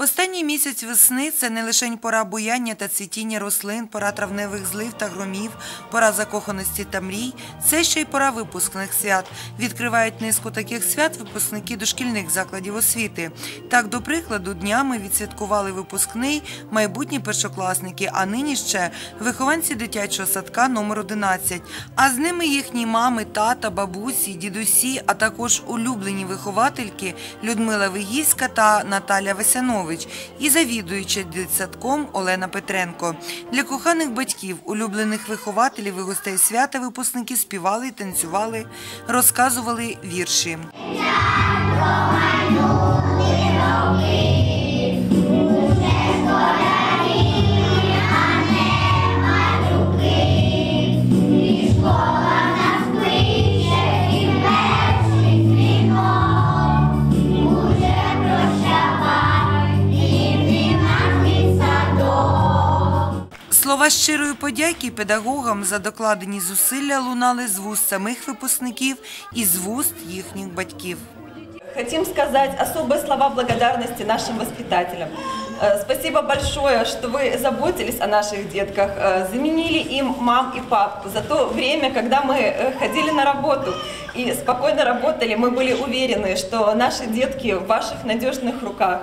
Останній місяць весни це не лише пора буяння та цвітіння рослин, пора травневих злив та громів, пора закоханості та мрій. Це ще й пора випускних свят. Відкривають низку таких свят випускники дошкільних закладів освіти. Так, до прикладу, днями відсвяткували випускний майбутні першокласники, а нині ще вихованці дитячого садка номер 11. А з ними їхні мами, тата, бабусі, дідусі, а також улюблені виховательки Людмила Вигійська та Наталя Весянович і завідуюча дитсадком Олена Петренко. Для коханих батьків, улюблених вихователів і гостей свята випускники співали, танцювали, розказували вірші. Слова щирої подяки педагогам за докладені зусилля лунали з вуст самих випускників і з вуст їхніх батьків. Хотим сказать особые слова благодарности нашим воспитателям. Э, Спасибо большое, что вы заботились о наших детках, э, заменили им мам и пап за то время, когда мы э, ходили на работу и спокойно работали. Мы были уверены, что наши детки в ваших надежных руках.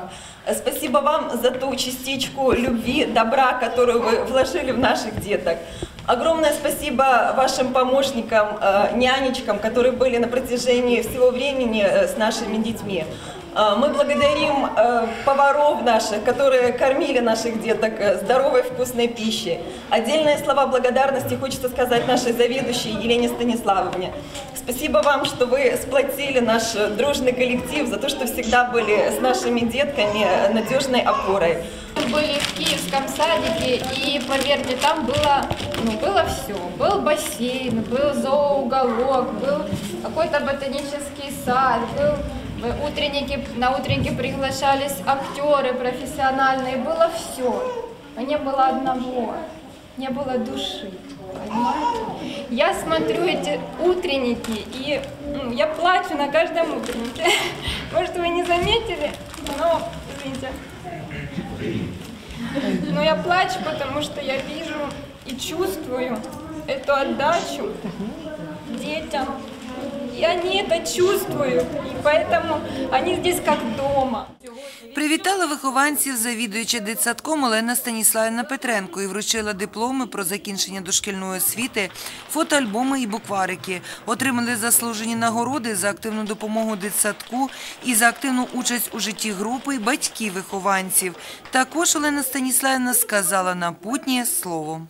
Спасибо вам за ту частичку любви, добра, которую вы вложили в наших деток. Огромное спасибо вашим помощникам, нянечкам, которые были на протяжении всего времени с нашими детьми. Э, Мы благодарим э, поваров наших, которые кормили наших деток э, здоровой вкусной пищей. Отдельные слова благодарности хочется сказать нашей заведующей Елене Станиславовне. Спасибо вам, что вы сплотили наш дружный коллектив, за то, что всегда были с нашими детками надежной опорой. Мы были в Киевском садике, и поверьте, там было, ну, было все. Был бассейн, был зооуголок, был какой-то ботанический сад, был утренники, на утренники приглашались актеры профессиональные, было все. Но не было одного, не было души. Понимаете? Я смотрю эти утренники, и я плачу на каждом утреннике. Может, вы не заметили, но, извините, но я плачу, потому что я вижу и чувствую эту отдачу детям. И они это чувствуют, и поэтому они здесь как дома. Привітала вихованців завідуюча дитсадком Олена Станіславівна Петренко і вручила дипломи про закінчення дошкільної освіти, фотоальбоми і букварики. Отримали заслужені нагороди за активну допомогу дитсадку і за активну участь у житті групи батьків вихованців. Також Олена Станіславівна сказала напутнє слово.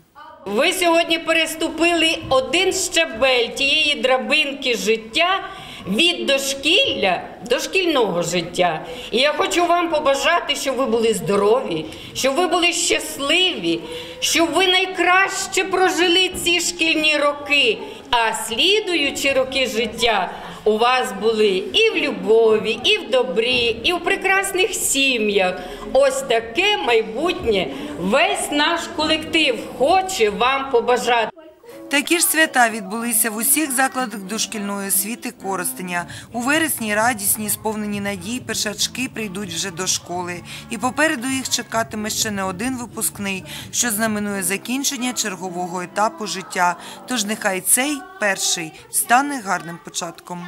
Ви сьогодні переступили один щабель тієї драбинки життя від дошкілля до шкільного життя. І я хочу вам побажати, щоб ви були здорові, щоб ви були щасливі, щоб ви найкраще прожили ці шкільні роки, а слідуючі роки життя у вас були і в любові, і в добрі, і в прекрасних сім'ях. Ось таке майбутнє весь наш колектив хоче вам побажати. Такі ж свята відбулися в усіх закладах дошкільної освіти Коростеня. У вересні радісні, сповнені надій, першачки прийдуть вже до школи. І попереду їх чекатиме ще не один випускний, що знаменує закінчення чергового етапу життя. Тож нехай цей перший стане гарним початком.